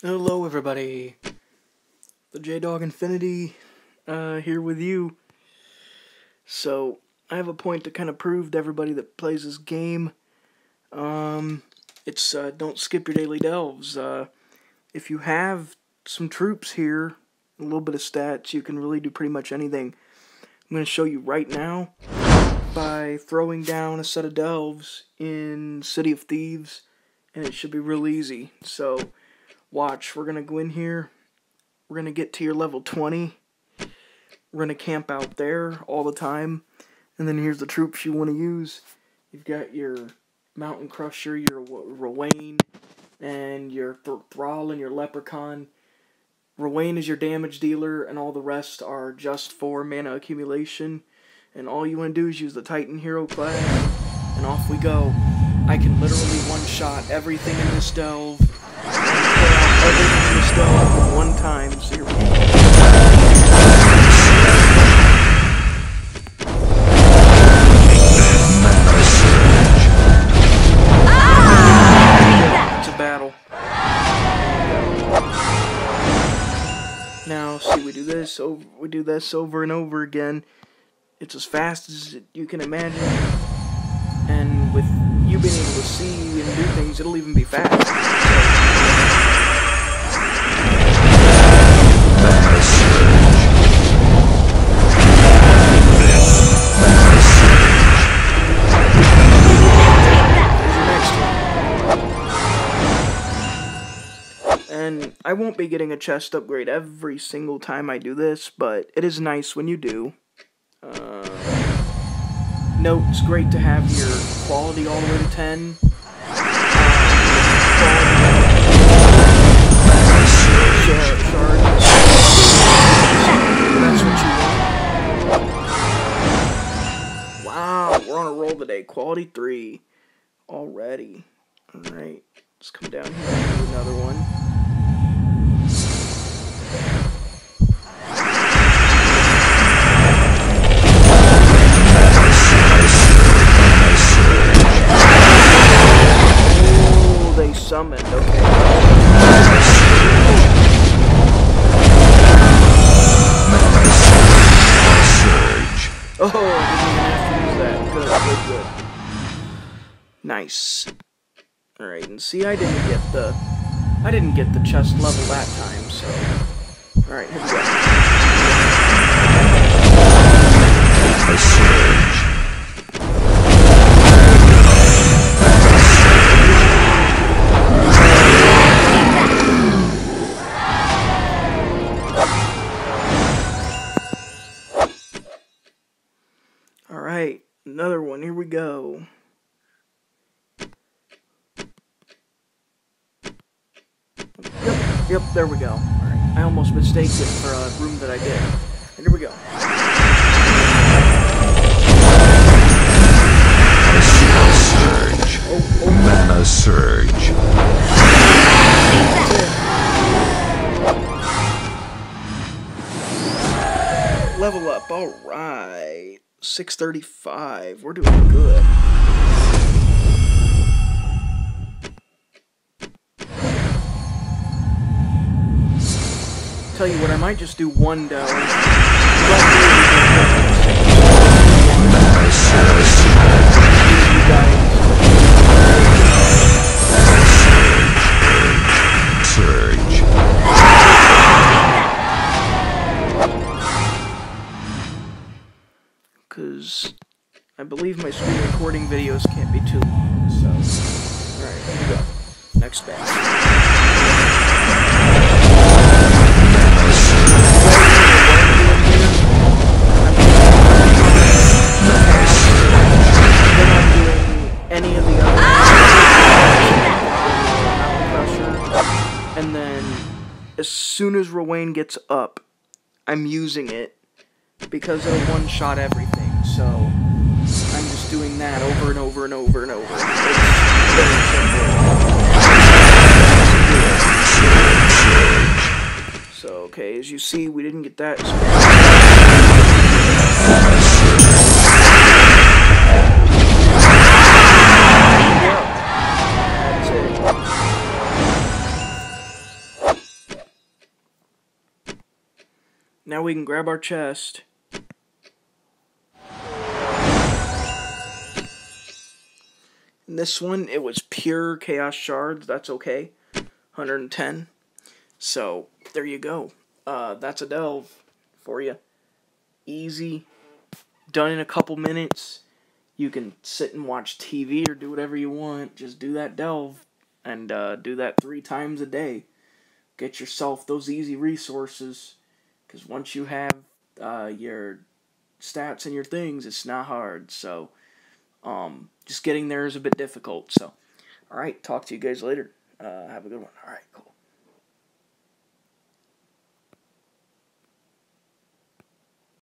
Hello, everybody. The J Dog Infinity uh, here with you. So, I have a point to kind of prove to everybody that plays this game. Um, it's uh, don't skip your daily delves. Uh, if you have some troops here, a little bit of stats, you can really do pretty much anything. I'm going to show you right now by throwing down a set of delves in City of Thieves, and it should be real easy. So, watch, we're going to go in here, we're going to get to your level 20, we're going to camp out there all the time, and then here's the troops you want to use. You've got your Mountain Crusher, your Rowanne, and your Th Thrall and your Leprechaun. Rowanne is your damage dealer, and all the rest are just for mana accumulation. And all you want to do is use the Titan Hero class, and off we go. I can literally one-shot everything in this delve, delve one time, zero. Battle. Now, see, we do this over, we do this over and over again. It's as fast as you can imagine, and with you being able to see and do things, it'll even be fast. I won't be getting a chest upgrade every single time I do this, but it is nice when you do. Uh, note, it's great to have your quality all the way to 10. Shard- shards. That's what you want. Wow, we're on a roll today. Quality 3 already. Alright, let's come down here and do another one. They summoned. Okay. Oh, didn't even use that. Good, good, good. Nice. Alright, and see, I didn't get the... I didn't get the chest level that time, so... Alright, we go. Alright, another one. Here we go. Yep, yep, there we go. I almost mistaked it for a room that I did. And here we go. Surge. Oh, oh, Mana Surge. level up. Alright. 635. We're doing good. Tell you what, I might just do one down. Surge. Because I believe my screen recording videos can't be too long. So, alright, here we go. Next batch. Soon as Rowanne gets up, I'm using it because it'll one shot everything. So I'm just doing that over and over and over and over. So okay, as you see, we didn't get that. Now we can grab our chest. In this one, it was pure chaos shards. That's okay. 110. So, there you go. Uh, that's a delve for you. Easy. Done in a couple minutes. You can sit and watch TV or do whatever you want. Just do that delve and uh, do that three times a day. Get yourself those easy resources. Because once you have uh, your stats and your things, it's not hard. So, um, just getting there is a bit difficult. So, all right, talk to you guys later. Uh, have a good one. All right.